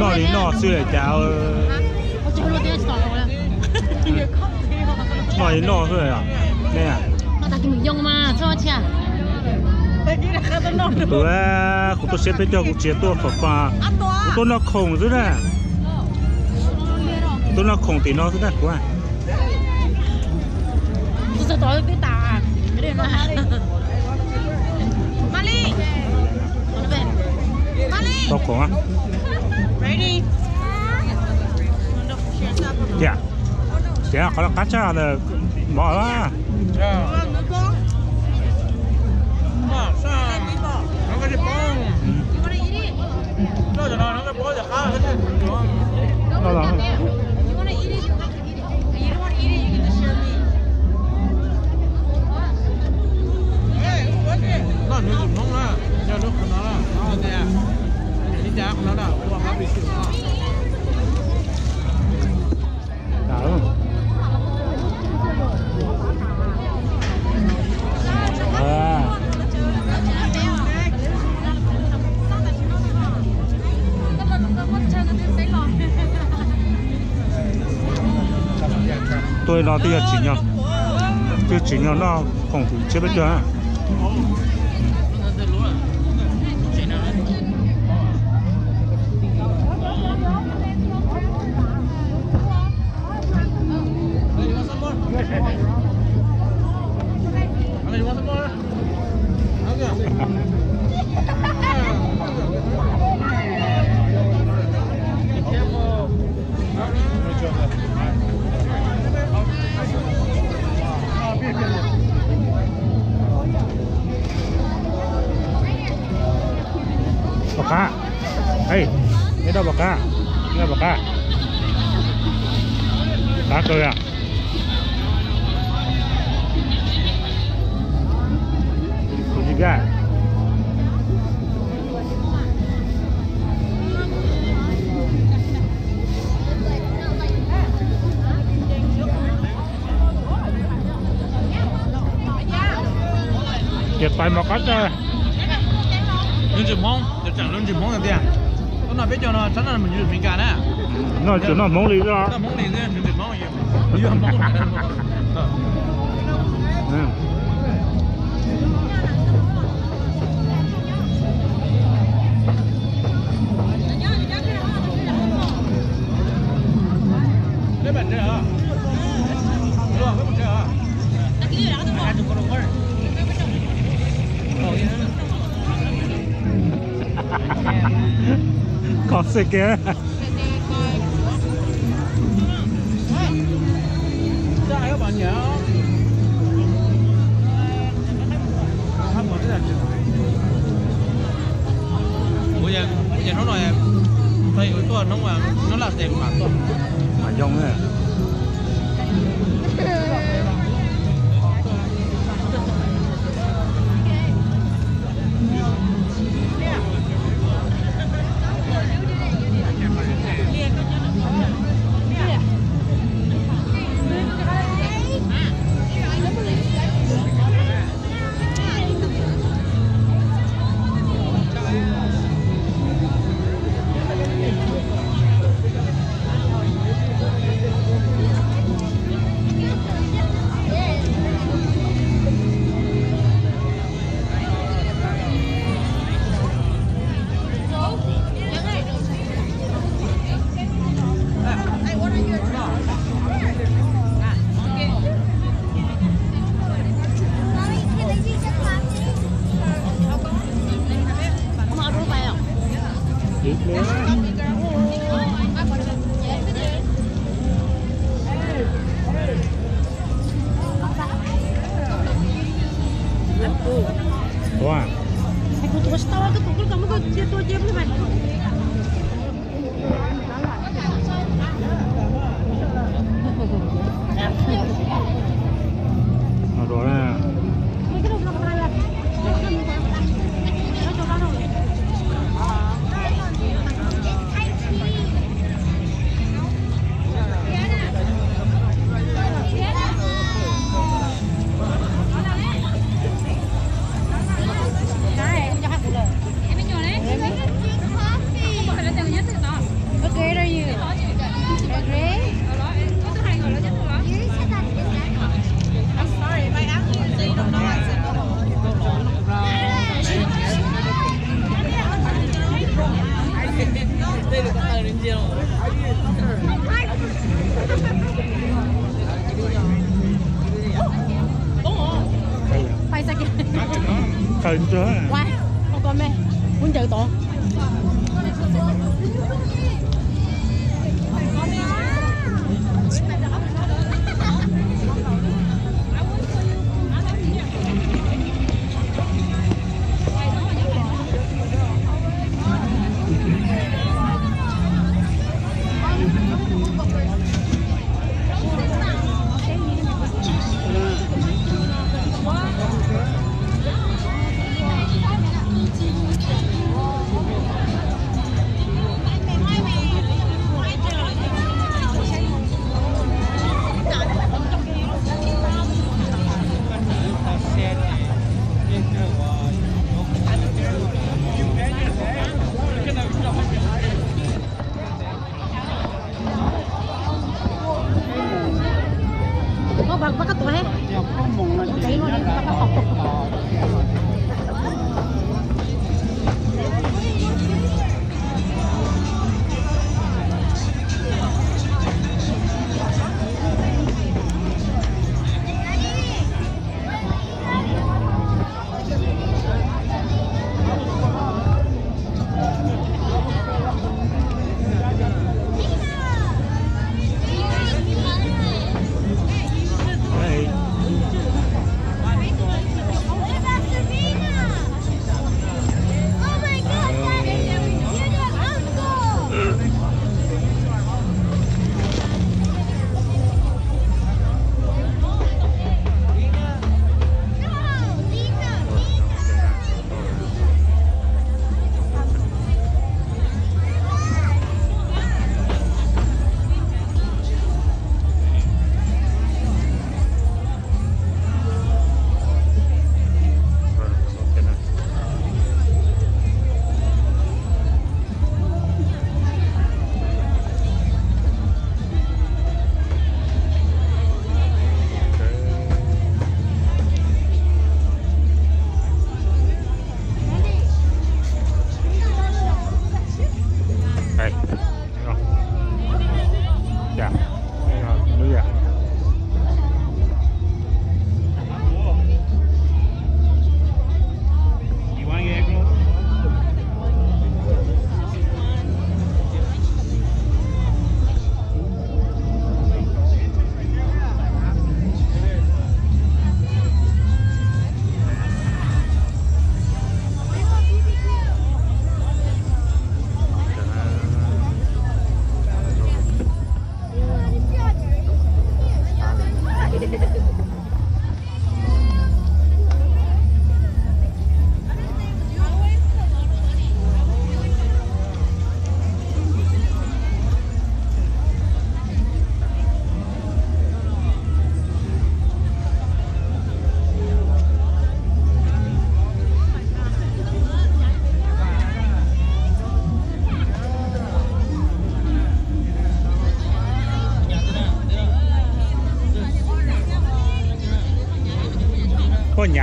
nó đi nó xưa cháu nó đi nó xưa à nè. Nó đặt mình dùng mà cho chị à tôi cũng tôi sẽ biết cho cũng chế tôi pha tôi nó khổng rồi nè. Tôi nó khổng thì nó rất là quá tôi sẽ tối biết mà Mali Mali Tóc của Ready Yeah Yeah, kalau kaca ada mau lah. Yeah. Tôi nó tiền chỉ nhau chứ chỉ nhau nó không thì chưa biết chưa cái đâu bạc cá. Nghe bạc cá. Cá cười à. Cái gì vậy Kiệt tay một cách rồi lên chụp mông, chụp chẳng lên chụp mông là tiền. Tôi à? Nói biết cho nó, chắc là mình như mình cả nè. nó chỉ nó món lý do Nó mong liền lên, lương chừng mong gì? Như mong là Ừ. cái là Bây giờ, nó nói Thầy tôi nó là nó là tiền bản tôi. mà dông này Eight na yan. Thời nữa Qua, không có mẹ. Muốn chờ tổ.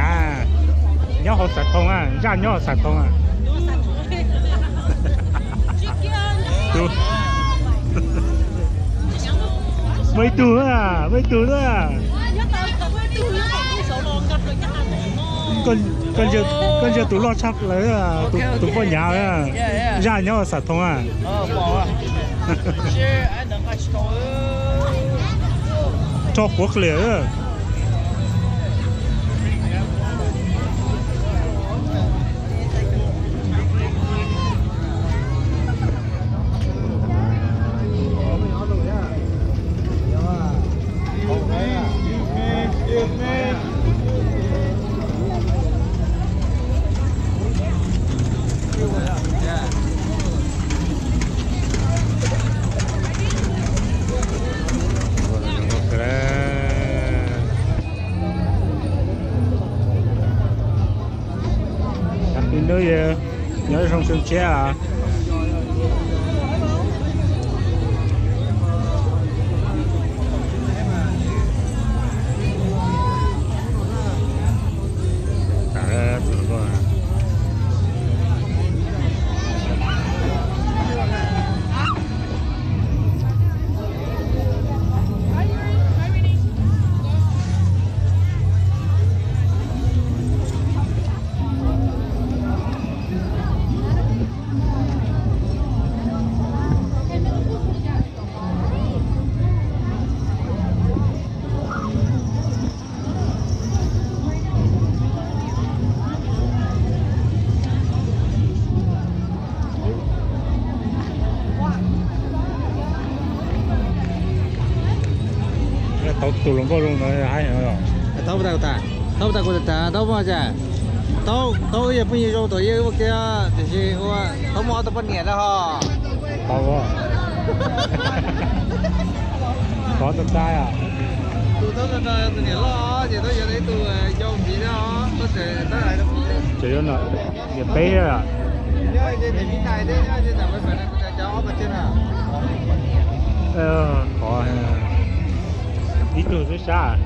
À. Nhớ họ sạch thông à, ra nhớ họ sạch thông à. Mấy nữa à, mấy nữa à. Con con giờ con giờ tụ lo chắc lấy à, tụ tụ có nhà à. Ra nhớ họ sạch thông à. Ờ, à. Cho quốc lệ Happy New Year. Nhớ trong sân chế à. Tụ lồng bao lồng nó hay hả tao bắt đầu ta tao bắt đầu ta tao mà chả tao tao giờ bây giờ tôi giờ kia thì gì qua tao mua tao bắt nhẹ đó ha tao quá có tập trai à tụi tao tao tụi nhẹ lo giờ tao giờ đấy tụi gì đó tao sẽ tao lại tao chỉ có là bé à nhớ cái cái này đấy nhớ cái nào phải phải cho ở bên trên à Inclusive já